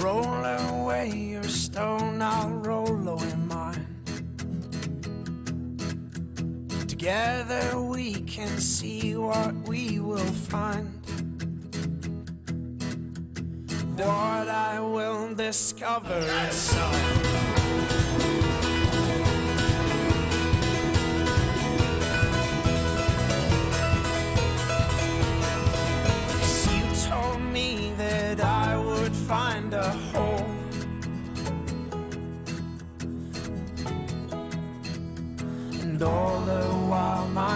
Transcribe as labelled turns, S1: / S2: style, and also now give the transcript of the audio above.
S1: Roll away your stone, I'll roll away mine. Together we can see what we will find. What I will discover inside. Yes, find a home. And all the while my